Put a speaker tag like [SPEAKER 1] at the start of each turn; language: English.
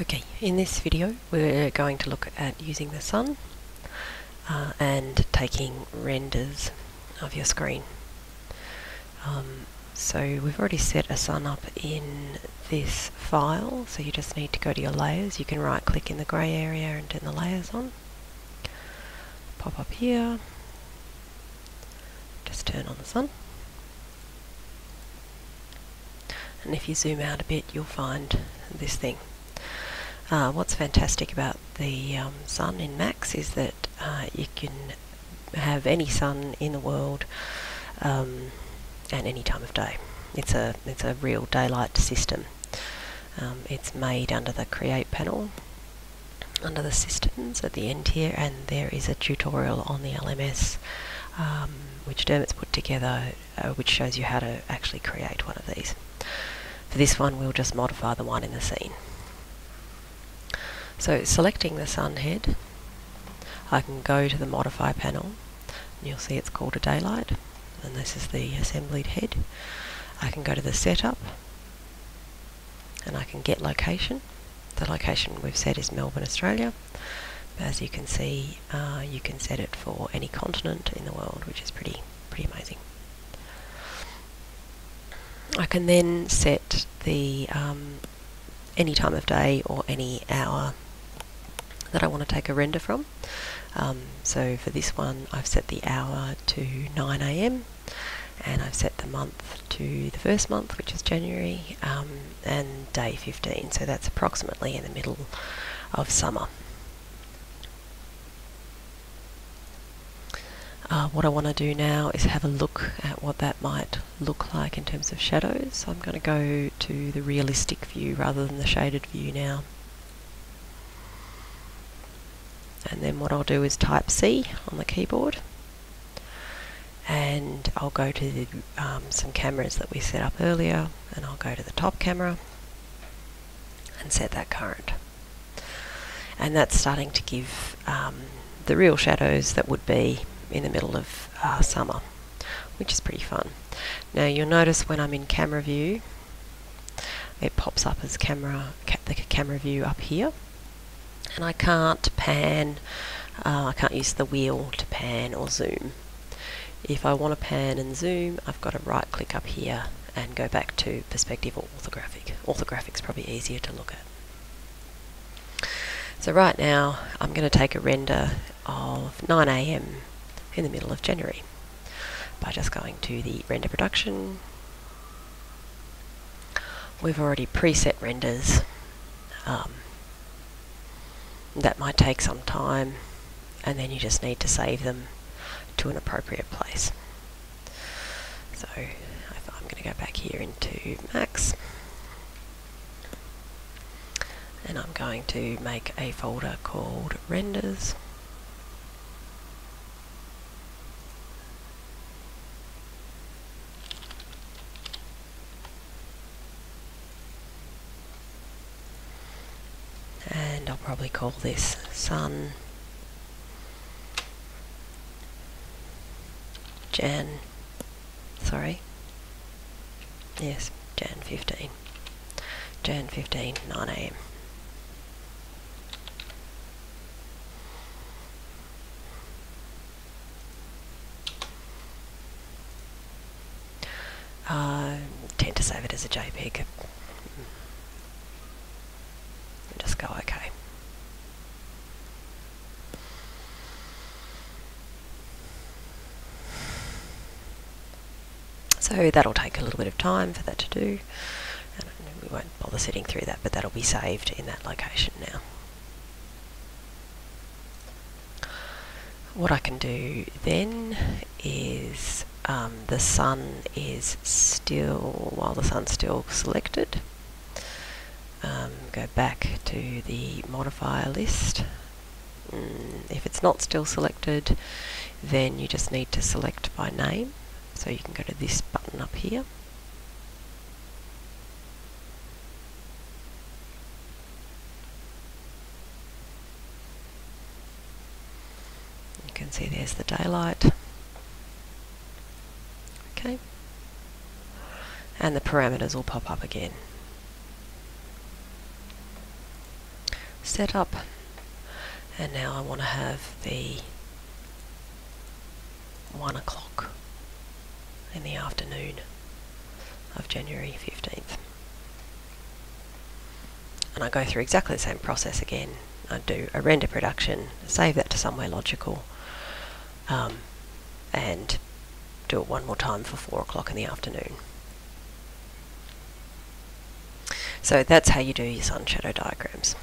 [SPEAKER 1] Okay, in this video we're going to look at using the sun uh, and taking renders of your screen. Um, so we've already set a sun up in this file, so you just need to go to your layers. You can right click in the grey area and turn the layers on. Pop up here, just turn on the sun. And if you zoom out a bit you'll find this thing. Uh, what's fantastic about the um, sun in Max is that uh, you can have any sun in the world um, at any time of day. It's a it's a real daylight system. Um, it's made under the Create panel, under the systems at the end here, and there is a tutorial on the LMS um, which Dermot's put together, uh, which shows you how to actually create one of these. For this one, we'll just modify the one in the scene. So selecting the sun head, I can go to the modify panel and you'll see it's called a daylight and this is the assembled head. I can go to the setup and I can get location. The location we've set is Melbourne, Australia. As you can see, uh, you can set it for any continent in the world, which is pretty pretty amazing. I can then set the um, any time of day or any hour that I want to take a render from. Um, so for this one I've set the hour to 9am and I've set the month to the first month which is January um, and day 15 so that's approximately in the middle of summer. Uh, what I want to do now is have a look at what that might look like in terms of shadows. So I'm going to go to the realistic view rather than the shaded view now. And then what I'll do is type C on the keyboard. And I'll go to the, um, some cameras that we set up earlier and I'll go to the top camera and set that current. And that's starting to give um, the real shadows that would be in the middle of uh, summer which is pretty fun. Now you'll notice when I'm in camera view it pops up as camera ca the camera view up here and I can't pan, uh, I can't use the wheel to pan or zoom. If I want to pan and zoom, I've got to right click up here and go back to perspective or orthographic. Orthographic's probably easier to look at. So right now I'm going to take a render of 9am in the middle of January by just going to the render production. We've already preset renders um, that might take some time and then you just need to save them to an appropriate place. So I'm going to go back here into Max and I'm going to make a folder called renders and I'll probably call this Sun Jan. Sorry. Yes Jan 15 Jan 15 9am I uh, tend to save it as a JPEG. Just go OK. So that'll take a little bit of time for that to do. And we won't bother sitting through that, but that'll be saved in that location now. What I can do then is um, the sun is still, while the sun's still selected, um, go back to the modifier list. Mm, if it's not still selected, then you just need to select by name. So you can go to this button up here. You can see there's the daylight. Okay. And the parameters will pop up again. set up and now I want to have the 1 o'clock in the afternoon of January 15th. And I go through exactly the same process again. I do a render production, save that to somewhere logical, um, and do it one more time for 4 o'clock in the afternoon. So that's how you do your sun shadow diagrams.